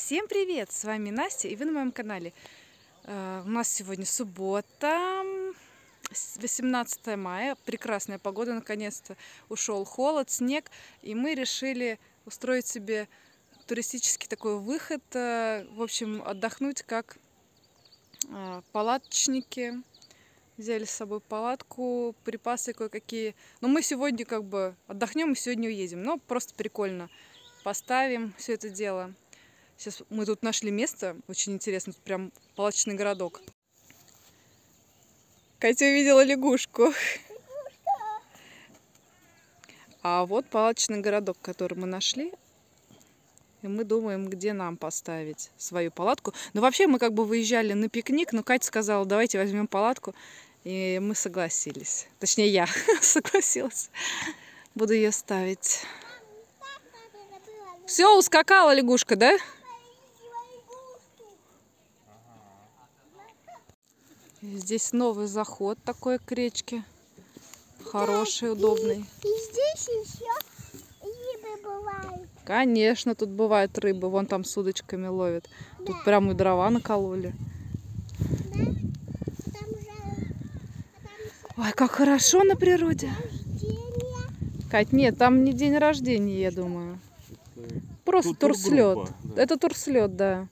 Всем привет! С вами Настя и вы на моем канале. Э, У нас сегодня суббота, с- 18 мая. Прекрасная погода, наконец-то. Ушел холод, снег. И мы решили устроить себе туристический такой выход. э, В общем, отдохнуть как э, палаточники. Взяли с собой палатку, припасы кое-какие. Но мы сегодня как бы отдохнем и сегодня уедем. Но просто прикольно. Поставим все это дело. Сейчас мы тут нашли место, очень интересно, тут прям палаточный городок. Катя увидела лягушку. А вот палаточный городок, который мы нашли. И мы думаем, где нам поставить свою палатку. Но вообще мы как бы выезжали на пикник, но Катя сказала, давайте возьмем палатку. И мы согласились. Точнее, я согласилась. Буду ее ставить. Все, ускакала лягушка, да? Здесь новый заход такой к речке. Хороший, удобный. И здесь еще рыбы бывают. Конечно, тут бывает рыбы. Вон там с удочками ловят. Тут прям и дрова накололи. Да? Там а Ой, как хорошо на природе. рождение. Кать, нет, там не день рождения, я думаю. Просто Тур- турслет. да. Это турслет, да.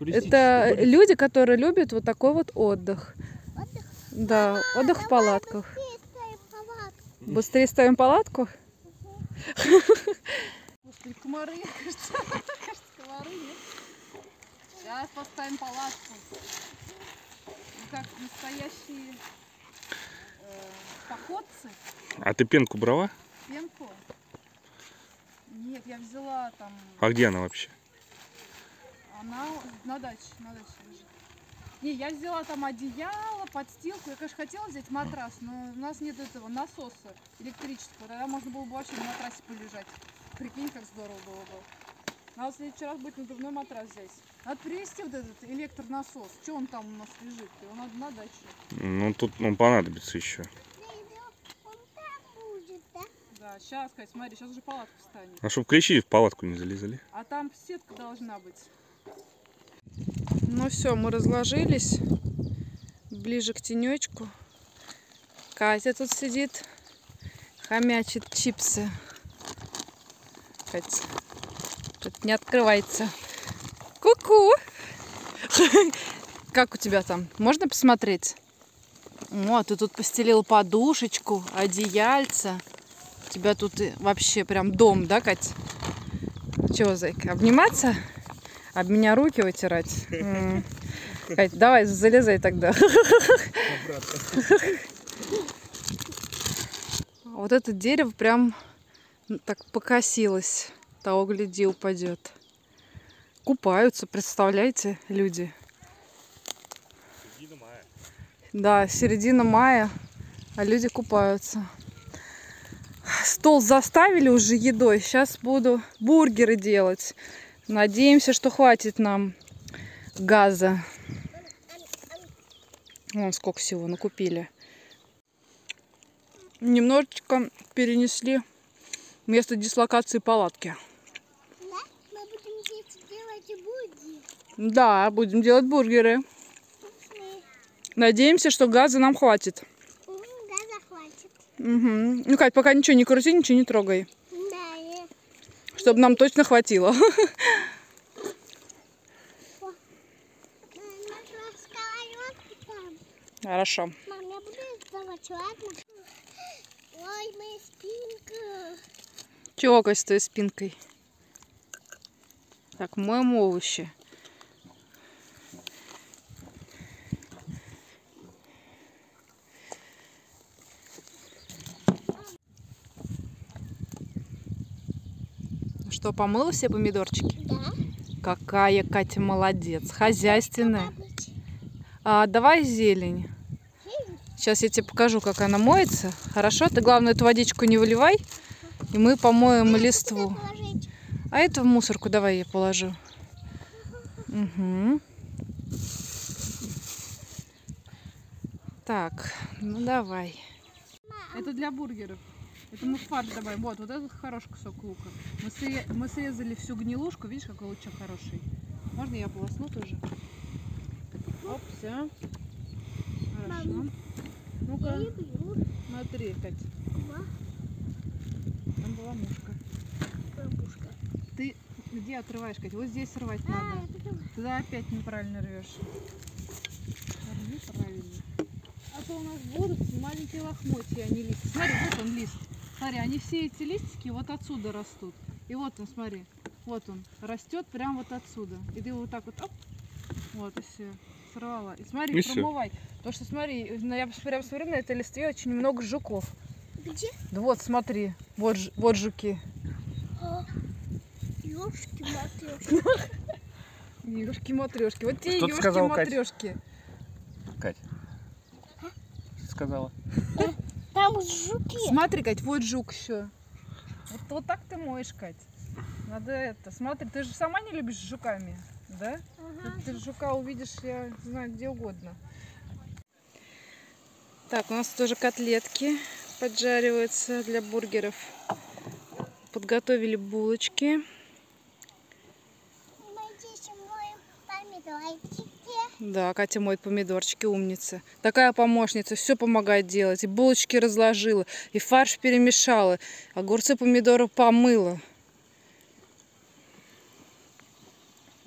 Это люди, которые любят вот такой вот отдых. Отдых. Да, отдых в палатках. Быстрее ставим палатку. Быстрее ставим палатку? Господи, комары, кажется. Кажется, комары нет. Сейчас поставим палатку. Как настоящие э, походцы. А ты пенку брала? Пенку. Нет, я взяла там... А где она вообще? Она на даче, на даче лежит. Не, я взяла там одеяло, подстилку. Я, конечно, хотела взять матрас, но у нас нет этого насоса электрического. Тогда можно было бы вообще на матрасе полежать. Прикинь, как здорово было бы. Надо в следующий раз будет надувной матрас взять. Надо привезти вот этот электронасос. Что он там у нас лежит? Его надо на даче. Ну, тут он понадобится еще. Да? Сейчас, Кать, смотри, сейчас уже палатка встанет. А чтоб клещи в палатку не залезали. А там сетка должна быть. Ну все, мы разложились ближе к тенечку. Катя тут сидит, хомячит чипсы. Катя, тут не открывается. Ку-ку! Как у тебя там? Можно посмотреть? О, ты тут постелил подушечку, одеяльце. У тебя тут вообще прям дом, да, Кать? Чего, зайка, обниматься? Об меня руки вытирать? Кать, давай, залезай тогда. Вот это дерево прям так покосилось. Того, гляди, упадет. Купаются, представляете, люди. Да, середина мая, а люди купаются. Стол заставили уже едой. Сейчас буду бургеры делать. Надеемся, что хватит нам газа. Вон сколько всего накупили. Немножечко перенесли место дислокации палатки. Да? Мы будем здесь делать буди. Да, будем делать бургеры. Вкусные. Надеемся, что газа нам хватит. М, Да, захватит. Угу. Ну, Кать, пока ничего не крути, ничего не трогай. Да, Чтобы нам точно хватило. М, наша сковородка там. Хорошо. Мам, я буду сдавать, ладно? Ой, моя спинка. Чего, с твоей спинкой? Так, моем овощи. Что, помыла все помидорчики? Да. Какая Катя молодец, хозяйственная. А, давай зелень. Сейчас я тебе покажу, как она моется. Хорошо? Ты, главное, эту водичку не выливай. И мы помоем листву. А это в мусорку давай я положу. Угу. Так, ну давай. Это для бургеров. Это мы фарш добавим. Вот, вот этот хороший кусок лука. Мы, сре- мы срезали всю гнилушку. Видишь, какой лучок хороший? Можно я полосну тоже? Все. Хорошо. Ну-ка, смотри, Кать. Там была мушка. бабушка. Ты где отрываешь, Кать? Вот здесь рвать А, надо. Туда опять неправильно рвешь. Рви правильно. А то у нас будут маленькие лохмотья, а не листья. Смотри, вот он лист. Смотри, они все эти листики вот отсюда растут. И вот он, смотри. Вот он. Растет прям вот отсюда. И ты его вот так вот, оп, вот и все. Сорвала. И смотри, И всё. промывай. Потому что смотри, на- я прям смотрю на этой листве очень много жуков. Где? Да вот, смотри, вот, ж- вот жуки. Ёшки, матрешки. Игрушки матрешки. Вот те Что ты сказала, Кать? матрешки. Кать. Что сказала? Там жуки. Смотри, Кать, вот жук еще. Вот, вот так ты моешь, Кать. Надо это. Смотри, ты же сама не любишь с жуками, да? Ага. Ты, жука увидишь, я знаю, где угодно. Так, у нас тоже котлетки поджариваются для бургеров. Подготовили булочки. Да, Катя моет помидорчики, умница. Такая помощница, все помогает делать. И булочки разложила, и фарш перемешала, огурцы, помидоры помыла.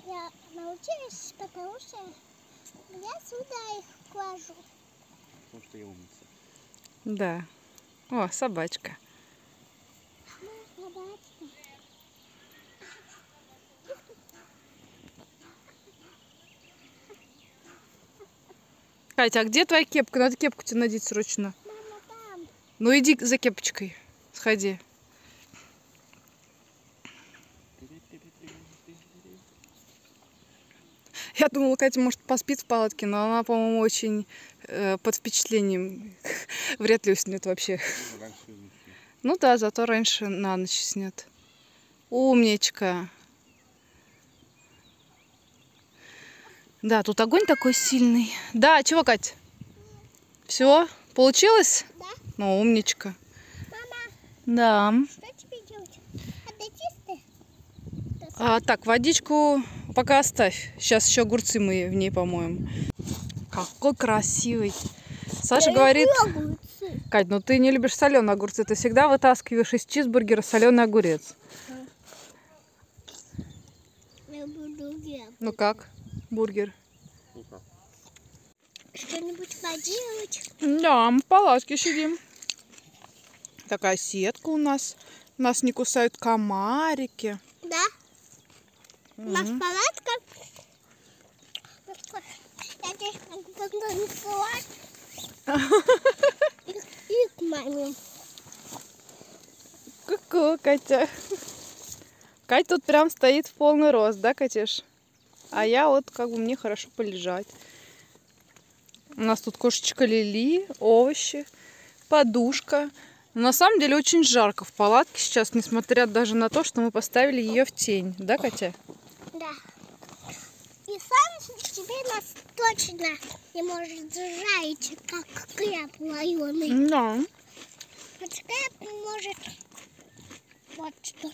Я научилась, потому что я сюда их кладу. Потому что я умница. Да. О, собачка. Собачка. Катя, а где твоя кепка? Надо кепку тебе надеть срочно. Мама там. Ну иди за кепочкой. Сходи. Я думала, Катя может поспит в палатке, но она, по-моему, очень э, под впечатлением. Вряд ли уснет вообще. Ну да, зато раньше на ночь снят. Умничка. Да, тут огонь такой сильный. Да, чего, Кать? Все? Получилось? Да? Ну, умничка. Мама, Да. что тебе делать? Чистый? А, так, водичку пока оставь. Сейчас еще огурцы мы в ней помоем. Какой красивый. Саша говорит, Огурцы. Кать, ну ты не любишь соленые огурцы, ты всегда вытаскиваешь из чизбургера соленый огурец. Я. Ну как, бургер? Что-нибудь поделать? Да, мы в палатке сидим. Такая сетка у нас. Нас не кусают комарики. Да? У нас палатка. Я здесь потанцевать. И, к маме. Ку-ку, Катя. Катя тут прям стоит в полный рост, да, Катюш? А я вот как бы мне хорошо полежать. У нас тут кошечка Лили, овощи, подушка. Но на самом деле очень жарко в палатке сейчас, несмотря даже на то, что мы поставили ее в тень. Да, Катя? Сам тебе нас точно не может сжарить, как краб вареный. Да. Вот краб может вот что.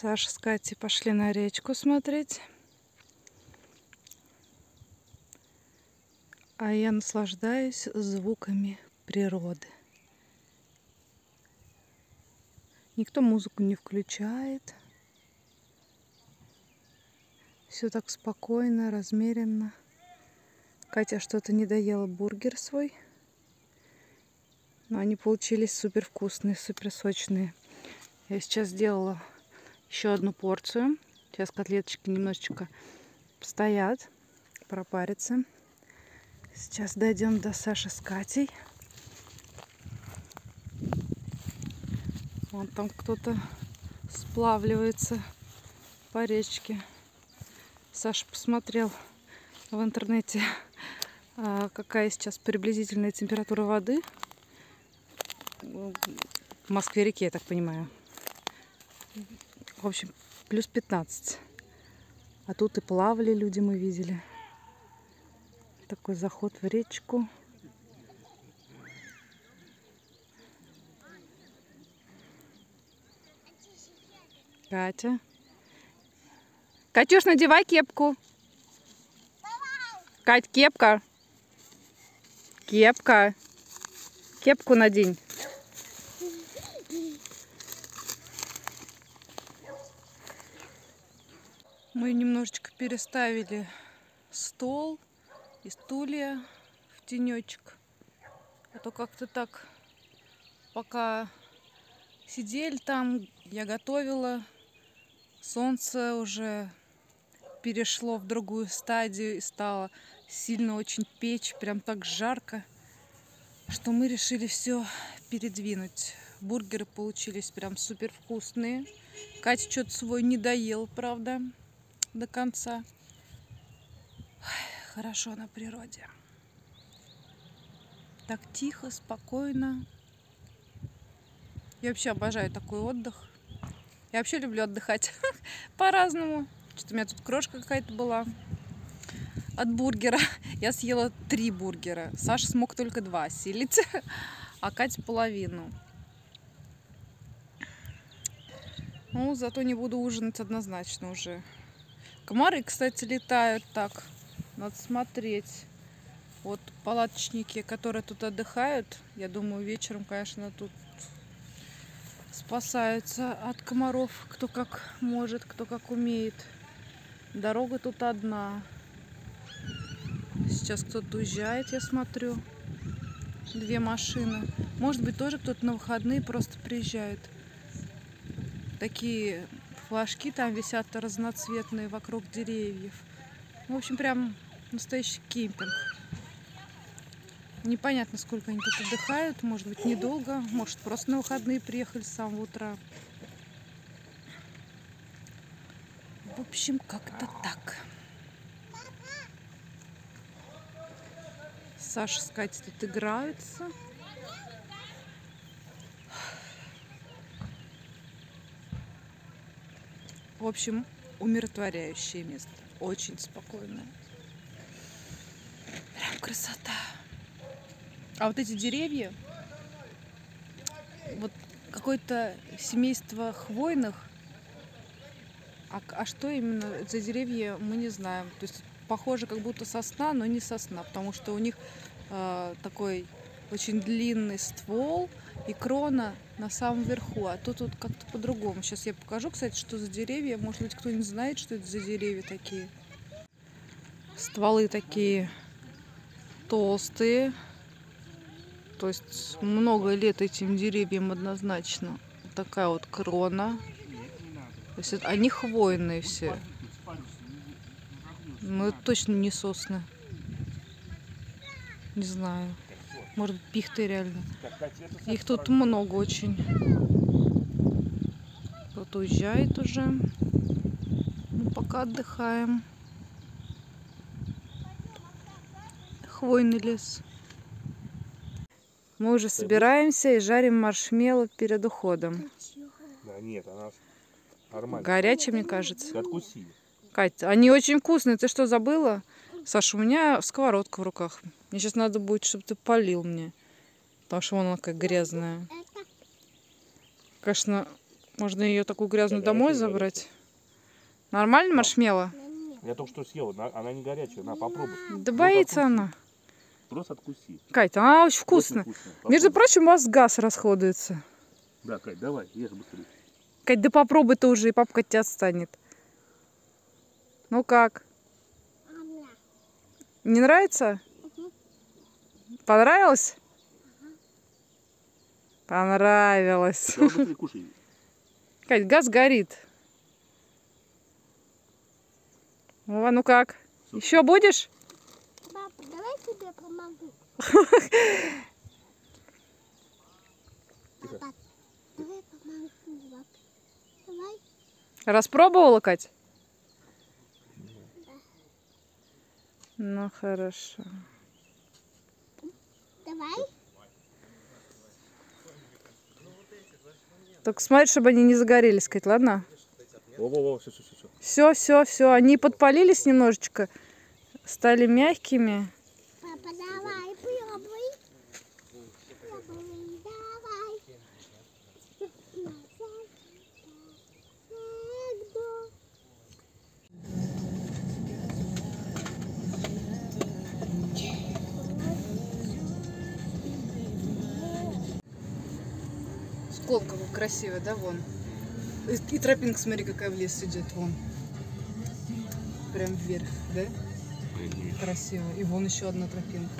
Саша с Катей пошли на речку смотреть. А я наслаждаюсь звуками природы. Никто музыку не включает. Все так спокойно, размеренно. Катя что-то не доела бургер свой. Но они получились супер вкусные, супер сочные. Я сейчас сделала еще одну порцию. Сейчас котлеточки немножечко стоят, пропарятся. Сейчас дойдем до Саши с Катей. Вон там кто-то сплавливается по речке. Саша посмотрел в интернете, а, какая сейчас приблизительная температура воды. В Москве-реке, я так понимаю. В общем, плюс 15. А тут и плавали люди, мы видели. Такой заход в речку. Катя. Катюш, надевай кепку. Кать, кепка. Кепка. Кепку надень. Мы немножечко переставили стол и стулья в тенечек. А то как-то так, пока сидели там, я готовила, солнце уже перешло в другую стадию и стало сильно очень печь, прям так жарко, что мы решили все передвинуть. Бургеры получились прям супер вкусные. Катя что-то свой не доел, правда, до конца. Хорошо на природе. Так тихо, спокойно. Я вообще обожаю такой отдых. Я вообще люблю отдыхать по-разному. Что-то у меня тут крошка какая-то была от бургера. Я съела три бургера. Саша смог только два осилить, а Катя половину. Ну, зато не буду ужинать однозначно уже. Комары, кстати, летают так. Надо смотреть. Вот палаточники, которые тут отдыхают, я думаю, вечером, конечно, тут спасаются от комаров, кто как может, кто как умеет. Дорога тут одна. Сейчас кто-то уезжает, я смотрю. Две машины. Может быть, тоже кто-то на выходные просто приезжает. Такие флажки там висят разноцветные вокруг деревьев. В общем, прям настоящий кемпинг. Непонятно, сколько они тут отдыхают. Может быть, недолго. Может, просто на выходные приехали с самого утра. В общем, как-то так. Саша с Катей тут играются. В общем, умиротворяющее место. Очень спокойное. Прям красота. А вот эти деревья, вот какое-то семейство хвойных, а, а что именно за деревья, мы не знаем. То есть похоже, как будто сосна, но не сосна, потому что у них э, такой очень длинный ствол и крона на самом верху, а тут вот как-то по-другому. Сейчас я покажу, кстати, что за деревья. Может быть, кто-нибудь знает, что это за деревья такие. Стволы такие толстые. То есть много лет этим деревьям однозначно. Такая вот крона. То есть они хвойные все. Ну, это точно не сосны. Не знаю. Может, пихты реально. Их тут много очень. Кто-то уезжает уже. Мы пока отдыхаем. Хвойный лес. Мы уже собираемся и жарим маршмеллоу перед уходом. Да нет, она нормально. Горячий, мне кажется. Откуси. Кать, они очень вкусные. Ты что, забыла? Саша, у меня сковородка в руках. Мне сейчас надо будет, чтобы ты полил мне. Потому что вон она какая грязная. Конечно, можно ее такую грязную домой забрать. Нормально мне. Я только что съел, на- она не горячая, на, попробуй. Да боится она. Просто откуси. Кать, она очень вкусная. вкусно. Между прочим, у вас газ расходуется. Да, Кать, давай, ешь быстрее. Кать, да попробуй ты уже, и папка от тебя отстанет. Ну как? Не нравится? Понравилось? Понравилось. Быстрее кушай. Кать, газ горит. О, ну как? Еще будешь? Папа, давай тебе помогу. Папа, давай помогу. Давай. Распробовала, Кать? Ну, хорошо. Давай. Только смотри, чтобы они не загорелись, Кать, ладно? Во-во-во, все, все, все, все. Все, все, все. Они подпалились немножечко, стали мягкими. Папа, давай, пробуй. Пробуй, давай. Красивый, да, вон. И, и тропинка, смотри, какая в лес идет, вон. Прям вверх, да? Красиво. И вон еще одна тропинка.